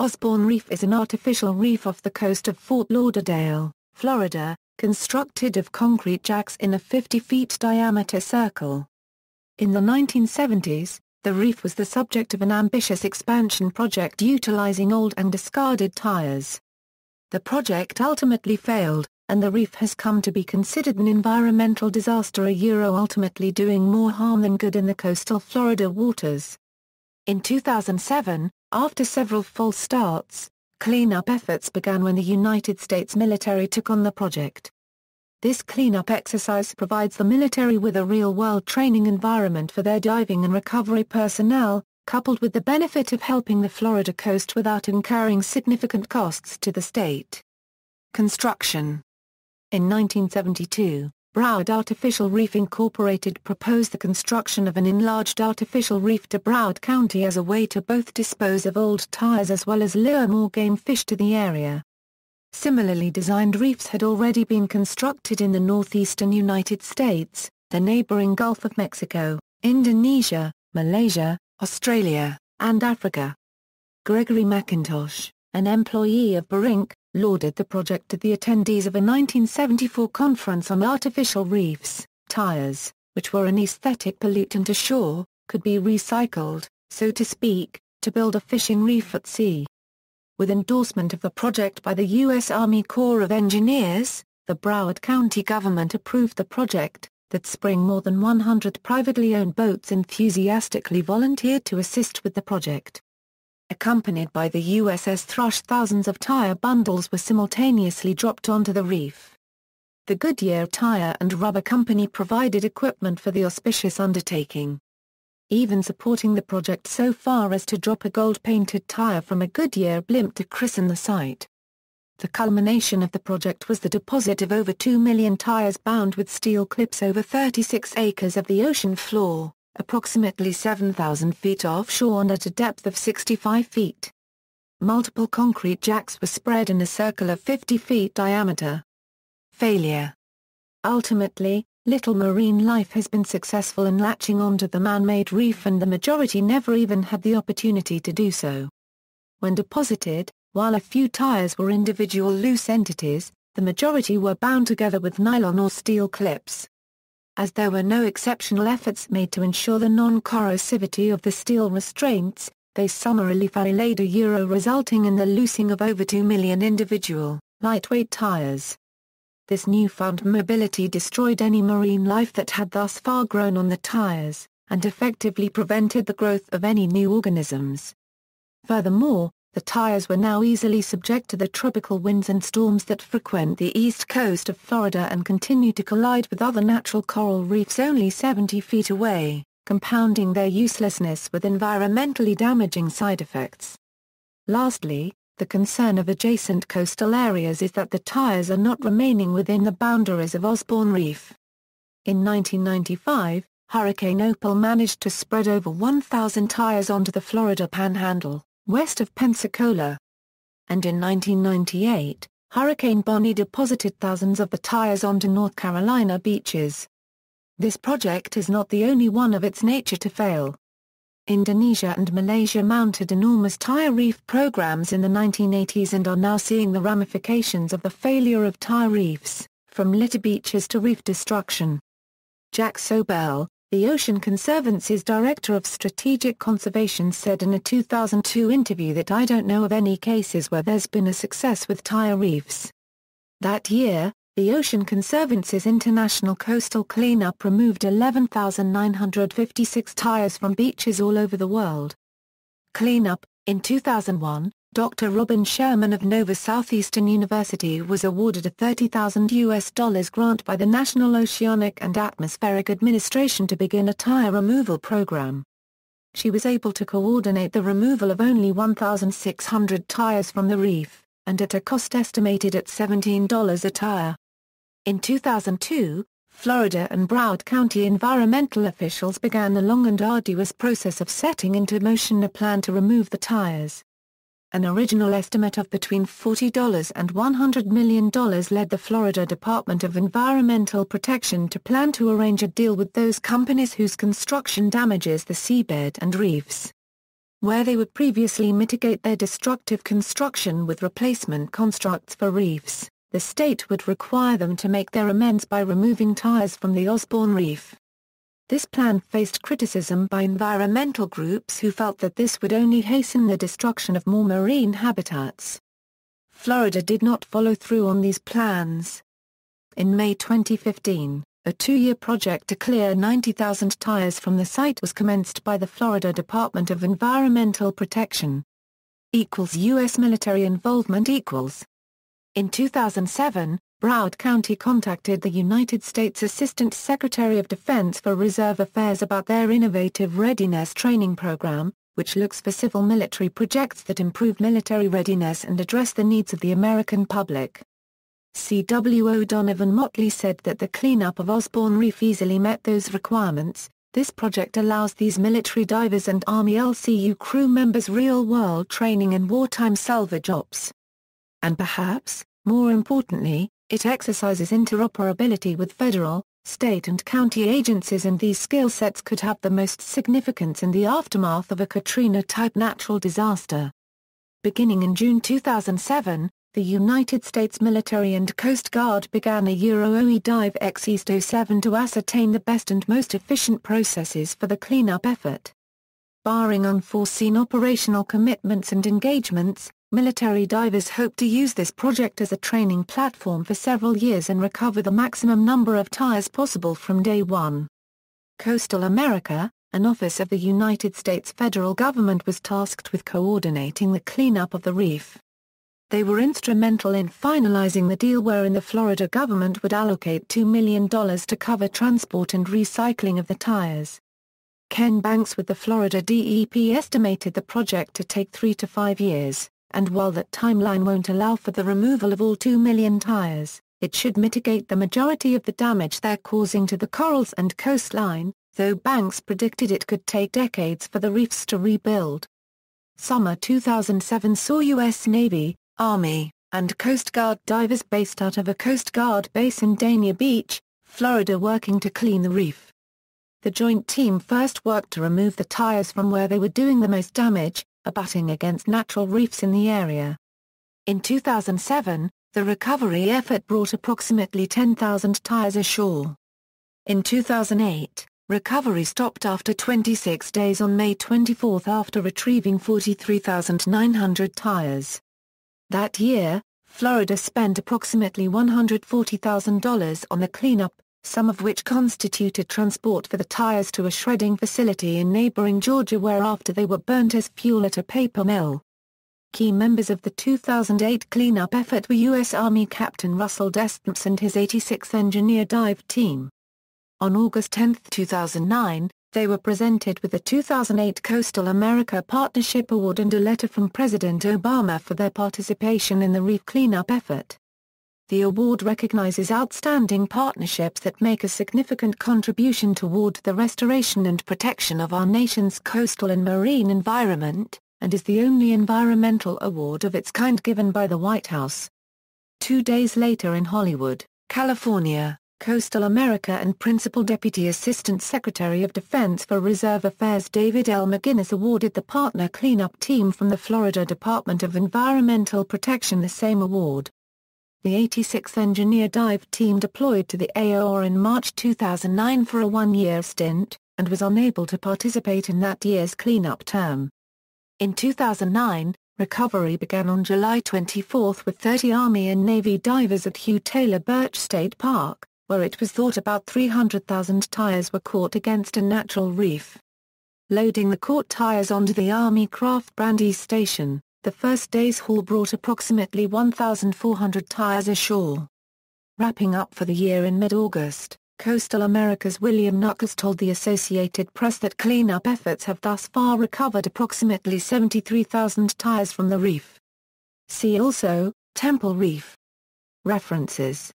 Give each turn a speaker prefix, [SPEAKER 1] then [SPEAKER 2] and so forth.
[SPEAKER 1] Osborne Reef is an artificial reef off the coast of Fort Lauderdale, Florida, constructed of concrete jacks in a 50 feet diameter circle. In the 1970s, the reef was the subject of an ambitious expansion project utilizing old and discarded tires. The project ultimately failed, and the reef has come to be considered an environmental disaster a euro ultimately doing more harm than good in the coastal Florida waters. In 2007, after several false starts, cleanup efforts began when the United States military took on the project. This cleanup exercise provides the military with a real-world training environment for their diving and recovery personnel, coupled with the benefit of helping the Florida coast without incurring significant costs to the state. Construction In 1972, Broward Artificial Reef Incorporated proposed the construction of an enlarged artificial reef to Broward County as a way to both dispose of old tires as well as lure more game fish to the area. Similarly designed reefs had already been constructed in the northeastern United States, the neighboring Gulf of Mexico, Indonesia, Malaysia, Australia, and Africa. Gregory McIntosh, an employee of BARINC, lauded the project to the attendees of a 1974 conference on artificial reefs, tires, which were an aesthetic pollutant ashore, could be recycled, so to speak, to build a fishing reef at sea. With endorsement of the project by the U.S. Army Corps of Engineers, the Broward County government approved the project, that spring more than 100 privately owned boats enthusiastically volunteered to assist with the project. Accompanied by the USS Thrush thousands of tire bundles were simultaneously dropped onto the reef. The Goodyear Tire and Rubber Company provided equipment for the auspicious undertaking. Even supporting the project so far as to drop a gold-painted tire from a Goodyear blimp to christen the site. The culmination of the project was the deposit of over 2 million tires bound with steel clips over 36 acres of the ocean floor approximately 7,000 feet offshore and at a depth of 65 feet. Multiple concrete jacks were spread in a circle of 50 feet diameter. Failure Ultimately, little marine life has been successful in latching onto the man-made reef and the majority never even had the opportunity to do so. When deposited, while a few tires were individual loose entities, the majority were bound together with nylon or steel clips as there were no exceptional efforts made to ensure the non-corrosivity of the steel restraints, they summarily failed a euro resulting in the loosing of over 2 million individual, lightweight tires. This newfound mobility destroyed any marine life that had thus far grown on the tires, and effectively prevented the growth of any new organisms. Furthermore, the tires were now easily subject to the tropical winds and storms that frequent the east coast of Florida and continue to collide with other natural coral reefs only 70 feet away, compounding their uselessness with environmentally damaging side effects. Lastly, the concern of adjacent coastal areas is that the tires are not remaining within the boundaries of Osborne Reef. In 1995, Hurricane Opal managed to spread over 1,000 tires onto the Florida Panhandle west of Pensacola. And in 1998, Hurricane Bonnie deposited thousands of the tires onto North Carolina beaches. This project is not the only one of its nature to fail. Indonesia and Malaysia mounted enormous tire reef programs in the 1980s and are now seeing the ramifications of the failure of tire reefs, from litter beaches to reef destruction. Jack Sobel, the Ocean Conservancy's Director of Strategic Conservation said in a 2002 interview that I don't know of any cases where there's been a success with tire reefs. That year, the Ocean Conservancy's International Coastal Cleanup removed 11,956 tires from beaches all over the world. Cleanup, in 2001, Dr. Robin Sherman of Nova Southeastern University was awarded a 30,000 US dollars grant by the National Oceanic and Atmospheric Administration to begin a tire removal program. She was able to coordinate the removal of only 1,600 tires from the reef, and at a cost estimated at $17 a tire. In 2002, Florida and Broward County environmental officials began the long and arduous process of setting into motion a plan to remove the tires. An original estimate of between $40 and $100 million led the Florida Department of Environmental Protection to plan to arrange a deal with those companies whose construction damages the seabed and reefs. where they would previously mitigate their destructive construction with replacement constructs for reefs, the state would require them to make their amends by removing tires from the Osborne Reef. This plan faced criticism by environmental groups who felt that this would only hasten the destruction of more marine habitats. Florida did not follow through on these plans. In May 2015, a two-year project to clear 90,000 tires from the site was commenced by the Florida Department of Environmental Protection. Equals U.S. military involvement equals. In 2007, Broward County contacted the United States Assistant Secretary of Defense for Reserve Affairs about their innovative readiness training program, which looks for civil military projects that improve military readiness and address the needs of the American public. C.W. O'Donovan Motley said that the cleanup of Osborne Reef easily met those requirements. This project allows these military divers and Army LCU crew members real-world training in wartime salvage ops. And perhaps, more importantly, it exercises interoperability with federal, state and county agencies and these skill sets could have the most significance in the aftermath of a Katrina-type natural disaster. Beginning in June 2007, the United States military and Coast Guard began a Euro-OE Dive X East 07 to ascertain the best and most efficient processes for the cleanup effort. Barring unforeseen operational commitments and engagements, Military divers hope to use this project as a training platform for several years and recover the maximum number of tires possible from day one. Coastal America, an office of the United States federal government was tasked with coordinating the cleanup of the reef. They were instrumental in finalizing the deal wherein the Florida government would allocate $2 million to cover transport and recycling of the tires. Ken Banks with the Florida DEP estimated the project to take three to five years and while that timeline won't allow for the removal of all 2 million tires, it should mitigate the majority of the damage they're causing to the corals and coastline, though Banks predicted it could take decades for the reefs to rebuild. Summer 2007 saw U.S. Navy, Army, and Coast Guard divers based out of a Coast Guard base in Dania Beach, Florida working to clean the reef. The joint team first worked to remove the tires from where they were doing the most damage, abutting against natural reefs in the area. In 2007, the recovery effort brought approximately 10,000 tires ashore. In 2008, recovery stopped after 26 days on May 24 after retrieving 43,900 tires. That year, Florida spent approximately $140,000 on the cleanup, some of which constituted transport for the tires to a shredding facility in neighboring Georgia where after they were burnt as fuel at a paper mill. Key members of the 2008 cleanup effort were U.S. Army Captain Russell Destamps and his 86th Engineer Dive Team. On August 10, 2009, they were presented with the 2008 Coastal America Partnership Award and a letter from President Obama for their participation in the reef cleanup effort. The award recognizes outstanding partnerships that make a significant contribution toward the restoration and protection of our nation's coastal and marine environment, and is the only environmental award of its kind given by the White House. Two days later in Hollywood, California, Coastal America and Principal Deputy Assistant Secretary of Defense for Reserve Affairs David L. McGinnis awarded the partner cleanup team from the Florida Department of Environmental Protection the same award. The 86th Engineer Dive Team deployed to the AOR in March 2009 for a one-year stint, and was unable to participate in that year's cleanup term. In 2009, recovery began on July 24 with 30 Army and Navy divers at Hugh Taylor Birch State Park, where it was thought about 300,000 tires were caught against a natural reef. Loading the caught tires onto the Army Craft Brandy Station, the first day's haul brought approximately 1,400 tires ashore. Wrapping up for the year in mid-August, Coastal America's William Knuckles told the Associated Press that cleanup efforts have thus far recovered approximately 73,000 tires from the reef. See also, Temple Reef. References